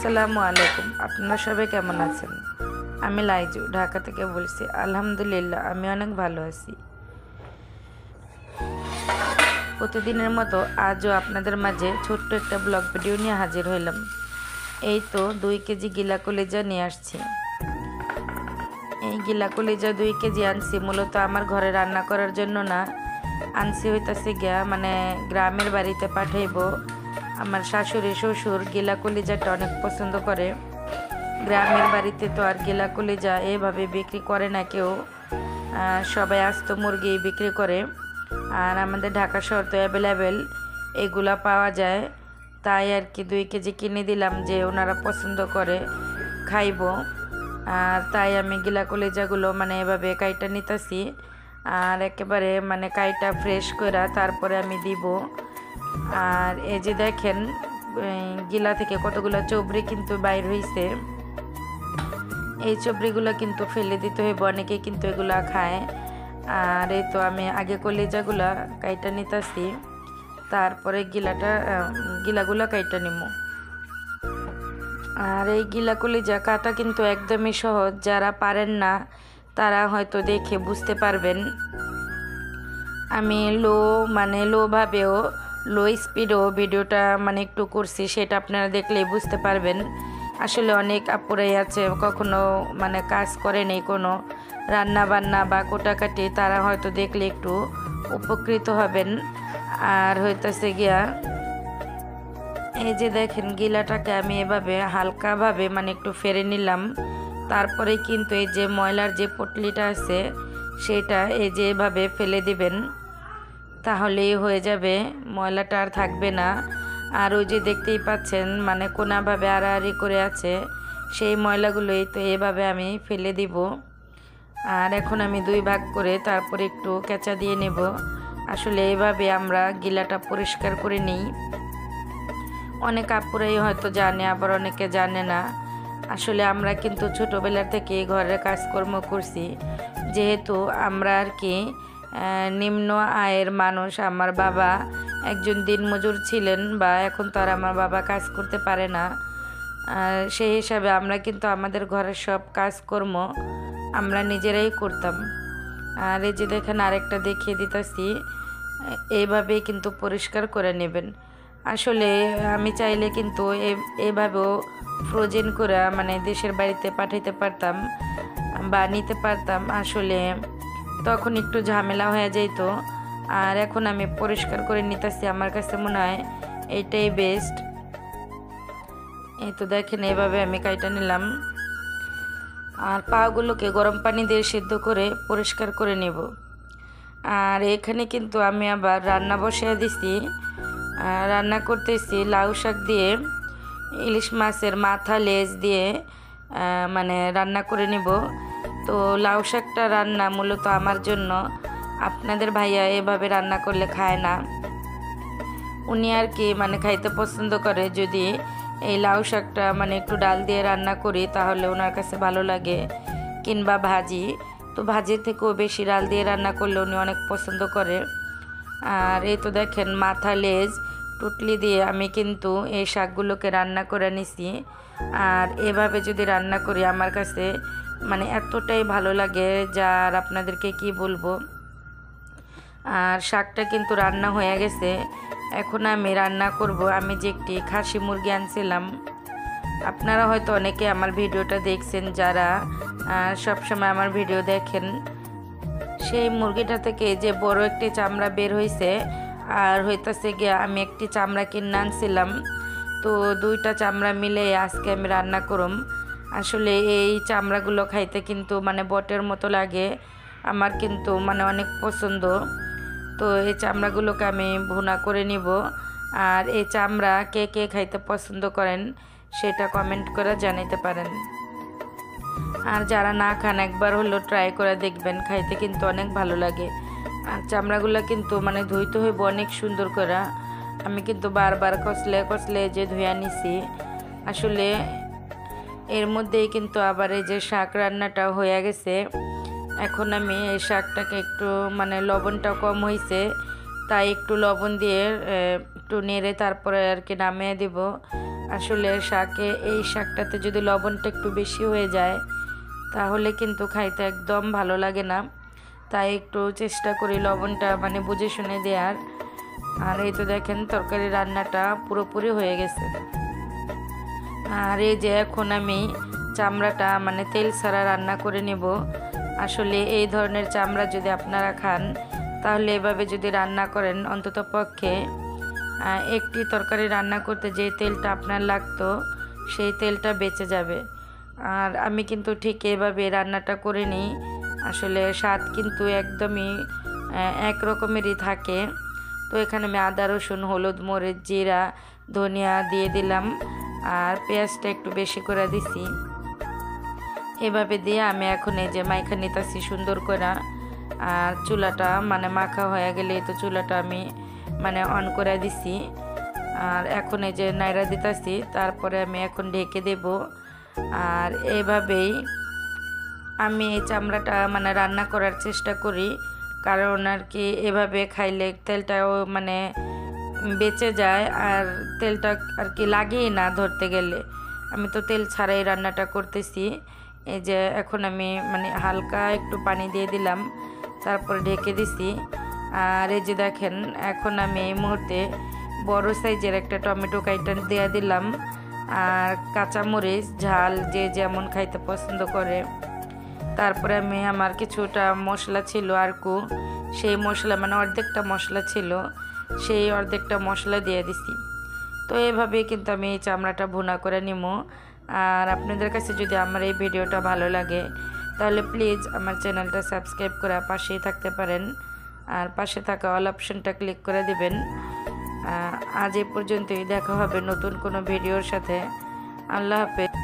আসসালামু আলাইকুম। আপনারা সবাই কেমন আছেন? আমি লাইজু, ঢাকা থেকে বলছি, আলহামদুলিল্লাহ, আমি অনেক ভালো আছি। প্রতিদিনের মতো আজও আপনাদের মাঝে ছোট্ট একটা ব্লগ ভিডিও নিয়ে হাজির হইলাম। এই তো দুই কেজি গিলা কলেজা নিয়ে আসছি। এই গিলা কলেজা দুই কেজি আনছি, মূলত আমার ঘরে রান্না করার জন্য না। আনছি হইতাছে গিয়া মানে গ্রামের বাড়িতে পাঠাইবো। আমার শাশুড়ি, শ্বশুর গিলা কলিজাটা অনেক পছন্দ করে। গ্রামের বাড়িতে তো আর গিলা কলিজা এভাবে বিক্রি করে না কেউ। সবাই আস্ত মুরগি বিক্রি করে। আর আমাদের ঢাকা শহর তো অ্যাভেলেবেল এগুলা পাওয়া যায়। তাই আর কি দুই কেজি কিনে দিলাম যে ওনারা পছন্দ করে, খাইবো। আর তাই আমি গিলা কলিজাগুলো মানে এভাবে কাইটা নিতেছি। আর একেবারে মানে কাইটা ফ্রেশ করে তারপরে আমি দিব। আর এই যে দেখেন গিলা থেকে কতগুলো চবড়ি কিন্তু বাইর হয়েছে এই চবড়িগুলো কিন্তু ফেলে দিতে হইব অনেকে কিন্তু এগুলা খায়। আর এই তো আমি আগে কলিজাগুলা কাইটা নিতেছি, তারপরে গিলাটা গিলাগুলা কাইটা নিমু। আর এই গিলা কলিজা কাটা কিন্তু একদমই সহজ, যারা পারেন না, তারা হয়তো দেখে বুঝতে পারবেন। আমি লো মানে লো ভাবেও লো স্পিডও ভিডিওটা মানে একটু করছি, সেটা আপনারা দেখলেই বুঝতে পারবেন। আসলে অনেক আপুরাই আছে, কখনো মানে কাজ করে নেই কোনো। রান্না বান্না বা কোটাকাটি তারা হয়তো দেখলে একটু উপকৃত হবেন। আর হইতেছে গিয়া, এই যে দেখেন গিলাটাকে আমি এভাবে হালকাভাবে মানে একটু ফেরে নিলাম। তারপরে কিন্তু এই যে ময়লার যে পটলিটা আছে, সেটা এই যে এভাবে ফেলে দিবেন। তাহলেই হয়ে যাবে। ময়লাটা আর থাকবে না। আর ওই যে দেখতেই পাচ্ছেন মানে কোনাভাবে আড়াআড়ি করে আছে, সেই ময়লাগুলোই তো এভাবে আমি ফেলে দিব। আর এখন আমি দুই ভাগ করে তারপর একটু কেঁচা দিয়ে নেব। আসলে এভাবে আমরা গিলাটা পরিষ্কার করে নিই। অনেক আপুরাই হয়তো জানে, আবার অনেকে জানে না। আসলে আমরা কিন্তু ছোটোবেলা থেকে ঘরের কাজকর্ম করছি। যেহেতু আমরা আর কি নিম্ন আয়ের মানুষ। আমার বাবা একজন দিনমজুর ছিলেন বা এখন তো আর আমার বাবা কাজ করতে পারে না। সেই হিসাবে আমরা কিন্তু আমাদের ঘরের সব কাজকর্ম আমরা নিজেরাই করতাম। আর এই যে দেখেন আরেকটা দেখিয়ে দিতেছি, এইভাবেই কিন্তু পরিষ্কার করে নেবেন। আসলে আমি চাইলে কিন্তু এভাবেও ফ্রোজেন করে মানে দেশের বাড়িতে পাঠাইতে পারতাম বা নিতে পারতাম। আসলে তখন একটু ঝামেলা হয়ে যেত আর এখন আমি পরিষ্কার করে নিতেছি, আমার কাছে মনে হয় এইটাই বেস্ট এই তো দেখেন, এভাবে আমি কাইটা নিলাম। আর পাগুলোকে গরম পানি দিয়ে সেদ্ধ করে পরিষ্কার করে নেব। আর এখানে কিন্তু আমি আবার রান্না বসিয়ে দিছি। রান্না করতেছি লাউ শাক দিয়ে, ইলিশ মাছের মাথা লেজ দিয়ে মানে রান্না করে নিব। তো লাউ শাকটা রান্না মূলত আমার জন্য। আপনাদের ভাইয়া এভাবে রান্না করলে খায় না। উনি আর কি মানে খাইতে পছন্দ করে। যদি এই লাউ শাকটা মানে একটু ডাল দিয়ে রান্না করি, তাহলে ওনার কাছে ভালো লাগে। কিংবা ভাজি। তো ভাজির থেকেও বেশি ডাল দিয়ে রান্না করলে উনি অনেক পছন্দ করে। আর এই তো দেখেন মাথা লেজ, টুটলি দিয়ে আমি কিন্তু এই শাকগুলোকে রান্না করে নিছি। আর এভাবে যদি রান্না করি আমার কাছে মানে এতটাই ভালো লাগে যা আর আপনাদেরকে কি বলব? আর শাকটা কিন্তু রান্না হয়ে গেছে। এখন আমি রান্না করব। আমি যে একটি খাসি মুরগি আনছিলাম, আপনারা হয়তো অনেকে আমার ভিডিওটা দেখছেন, যারা সবসময় আমার ভিডিও দেখেন, সেই মুরগিটা থেকে যে বড় একটি চামড়া বের হয়েছে আর হইতাছে গিয়া আমি একটি চামড়া কিনে আনছিলাম। তো দুইটা চামড়া মিলে আজকে আমি রান্না করুম। আসলে এই চামড়াগুলো খাইতে কিন্তু মানে বটের মতো লাগে। আমার কিন্তু মানে অনেক পছন্দ। তো এই চামড়াগুলোকে আমি ভুনা করে নিব। আর এই চামড়া কে কে খাইতে পছন্দ করেন সেটা কমেন্ট করে জানাতে পারেন। আর যারা না খান, একবার হলো ট্রাই করে দেখবেন, খাইতে কিন্তু অনেক ভালো লাগে। আর চামড়াগুলো কিন্তু মানে ধুইতে হইব অনেক সুন্দর করে আমি কিন্তু বারবার কষলে কষলে যে ধুয়া নিছি। আসলে এর মধ্যেই কিন্তু আবার এই যে শাক রান্নাটা হয়ে গেছে। এখন আমি এই শাকটাকে একটু মানে লবণটা কম হয়েছে তাই একটু লবণ দিয়ে একটু নেড়ে তারপরে আর কি নামিয়ে দিব। আসলে শাকে, এই শাকটাতে যদি লবণটা একটু বেশি হয়ে যায়, তাহলে কিন্তু খাইতে একদম ভালো লাগে না। তাই একটু চেষ্টা করি লবণটা মানে বুঝে শুনে দেওয়ার আর এই তো দেখেন, তরকারি রান্নাটা পুরোপুরি হয়ে গেছে। আর এই যে এখন আমি চামড়াটা মানে তেল ছাড়া রান্না করে নেব। আসলে এই ধরনের চামড়া যদি আপনারা খান, তাহলে এভাবে যদি রান্না করেন অন্তত পক্ষে একটি তরকারি রান্না করতে যে তেলটা আপনার লাগতো, সেই তেলটা বেঁচে যাবে। আর আমি কিন্তু ঠিক এভাবে রান্নাটা করে নিই। আসলে স্বাদ কিন্তু একদমই এক রকমেরই থাকে। তো এখানে আমি আদা, রসুন, হলুদ, মরিচ, জিরা, ধনিয়া দিয়ে দিলাম। আর পেঁয়াজটা একটু বেশি করে দিছি। এভাবে দিয়ে আমি এখন এই যে মাইখা নিতেছি সুন্দর করে। আর চুলাটা মানে মাখা হয়ে গেলে তো চুলাটা আমি মানে অন করে দিছি। আর এখন এই যে নাইরা দিতেছি, তারপরে আমি এখন ঢেকে দেব। আর এভাবেই আমি এই চামড়াটা মানে রান্না করার চেষ্টা করি। কারণ আর কি এভাবে খাইলে তেলটাও মানে বেঁচে যায় আর তেলটা আর কি লাগেই না ধরতে গেলে। আমি তো তেল ছাড়াই রান্নাটা করতেছি। এই যে এখন আমি মানে হালকা একটু পানি দিয়ে দিলাম, তারপরে ঢেকে দিছি। আর এই যে দেখেন, এখন আমি এই মুহূর্তে বড় সাইজের একটা টমেটো কাইটা দিয়ে দিলাম। আর কাঁচামরিচ, ঝাল, যে যেমন খাইতে পছন্দ করে। তারপরে আমি আমার কিছুটা মশলা ছিল আর কু সেই মশলা মানে অর্ধেকটা মশলা ছিল। সেই অর্ধেকটা মশলা দিয়ে দিছি। তো এভাবে কিন্তু আমি এই চামড়াটা ভুনা করে নিব আর আপনাদের কাছে যদি আমার এই ভিডিওটা ভালো লাগে, তাহলে প্লিজ আমার চ্যানেলটা সাবস্ক্রাইব করে পাশেই থাকতে পারেন। আর পাশে থাকা অল অপশনটা ক্লিক করে দিবেন। আজ এ পর্যন্তই দেখা হবে নতুন কোনো ভিডিওর সাথে। আল্লাহ হাফেজ।